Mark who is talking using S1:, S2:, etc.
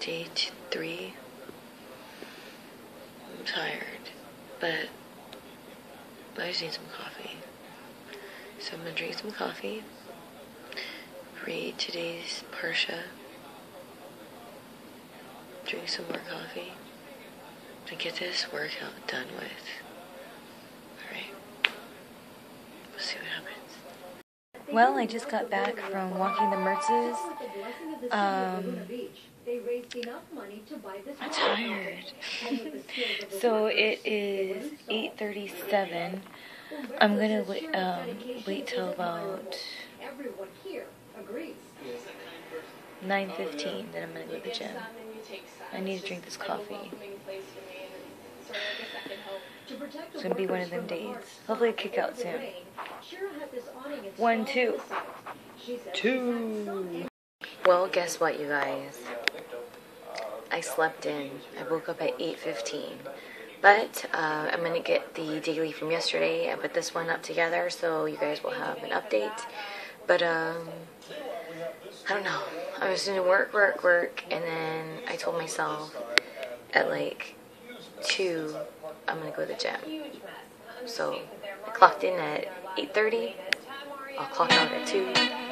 S1: day three. I'm tired, but I just need some coffee. So I'm gonna drink some coffee, read today's Parsha, drink some more coffee, and get this workout done with. Well, I just got back from walking the Mertzes. Um, I'm tired. so it is 8.37. I'm gonna wait, um, wait till about 9.15, then I'm gonna go to the gym. I need to drink this coffee. It's gonna be one of them days. Hopefully I kick out soon. One, two. Two. Well, guess what, you guys? I slept in. I woke up at 8.15. But uh, I'm going to get the daily from yesterday. I put this one up together so you guys will have an update. But, um, I don't know. I was doing work, work, work, and then I told myself at like 2, I'm to go to the gym. So I clocked in at 8.30. I'll clock out at 2.